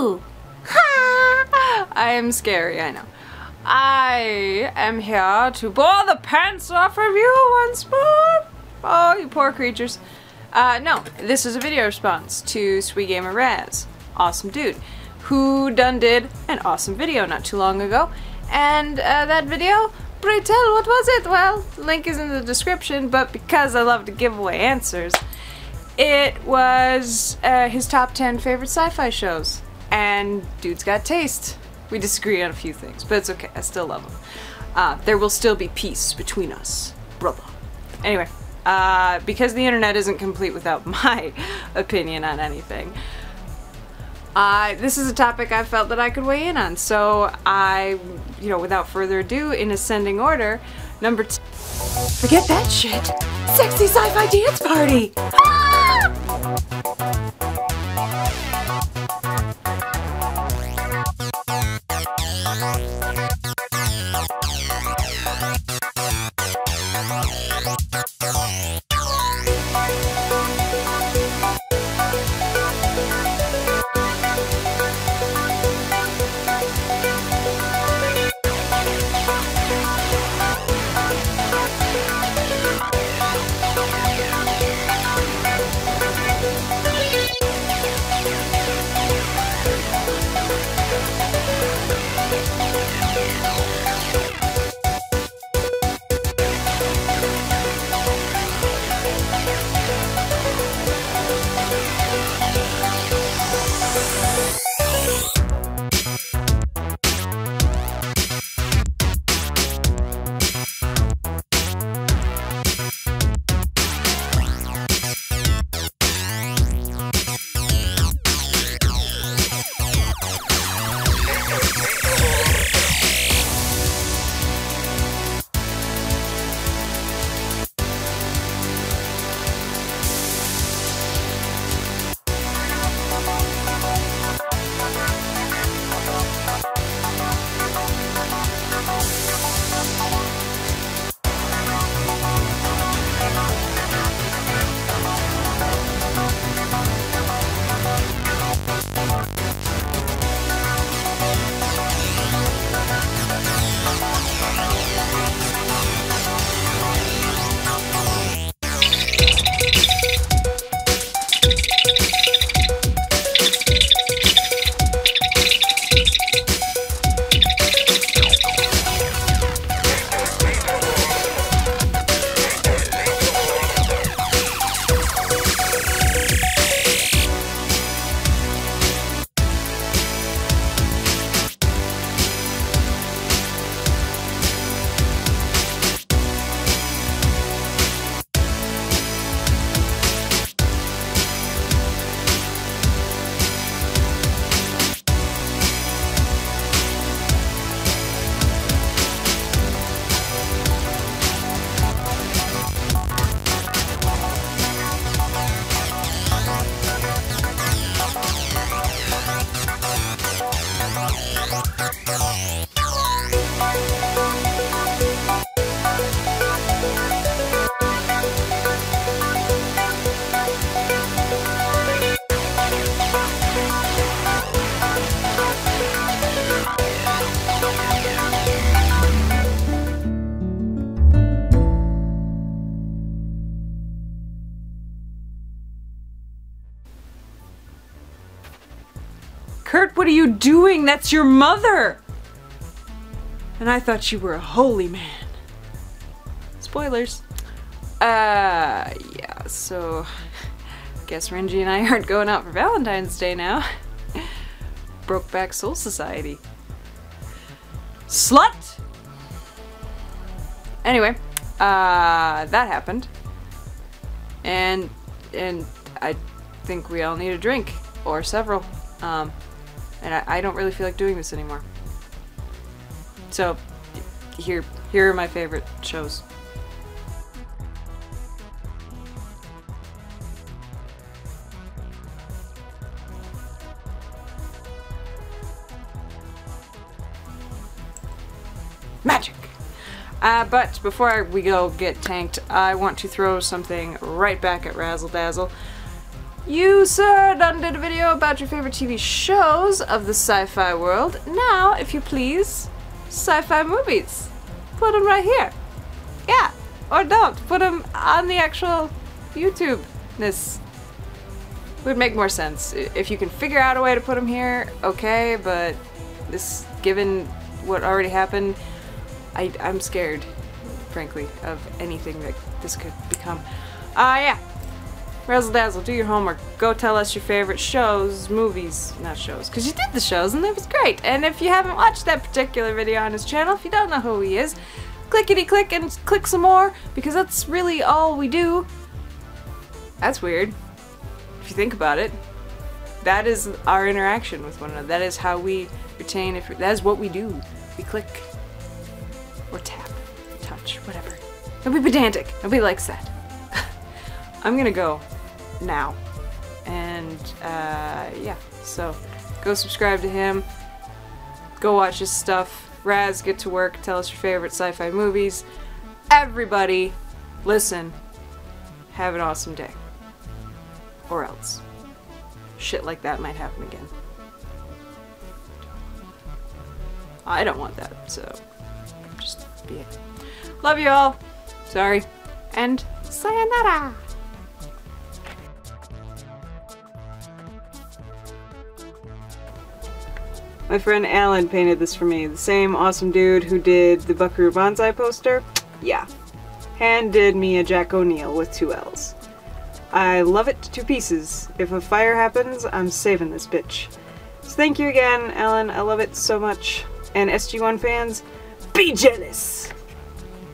you? I am scary, I know. I am here to bore the pants off of you once more. Oh, you poor creatures. Uh, no, this is a video response to sWegamer Raz. Awesome dude. Who done did an awesome video not too long ago. And uh, that video, pray tell, what was it? Well, link is in the description, but because I love to give away answers, it was uh, his top 10 favorite sci-fi shows. And dude's got taste. We disagree on a few things, but it's okay. I still love him. Uh, there will still be peace between us, brother. Anyway, uh, because the internet isn't complete without my opinion on anything, uh, this is a topic I felt that I could weigh in on. So I, you know, without further ado, in ascending order, number two. Forget that shit. Sexy sci-fi dance party. Ah! Kurt, what are you doing? That's your mother! And I thought you were a holy man. Spoilers. Uh, yeah, so... Guess Renji and I aren't going out for Valentine's Day now. Brokeback Soul Society. Slut! Anyway, uh, that happened. And, and I think we all need a drink. Or several. Um, and I, I don't really feel like doing this anymore. So, here, here are my favorite shows. Magic! Uh, but before we go get tanked, I want to throw something right back at Razzle Dazzle. You, sir, done did a video about your favorite TV shows of the sci-fi world. Now, if you please, sci-fi movies. Put them right here. Yeah, or don't. Put them on the actual YouTube-ness. Would make more sense. If you can figure out a way to put them here, okay, but this, given what already happened, I, I'm scared, frankly, of anything that this could become. Uh, yeah. Razzle Dazzle, do your homework. Go tell us your favorite shows, movies, not shows, because you did the shows and it was great. And if you haven't watched that particular video on his channel, if you don't know who he is, clickety click and click some more, because that's really all we do. That's weird. If you think about it. That is our interaction with one another. That is how we retain, if that is what we do. We click. Or tap. Touch. Whatever. Don't be pedantic. Nobody likes that. I'm gonna go now. And, uh, yeah. So, go subscribe to him. Go watch his stuff. Raz, get to work. Tell us your favorite sci-fi movies. Everybody, listen. Have an awesome day. Or else. Shit like that might happen again. I don't want that, so just be it. Love you all. Sorry. And sayonara. My friend Alan painted this for me. The same awesome dude who did the Buckaroo Banzai poster. Yeah. Hand did me a Jack O'Neill with two L's. I love it to pieces. If a fire happens, I'm saving this bitch. So thank you again, Alan. I love it so much. And SG1 fans, be jealous!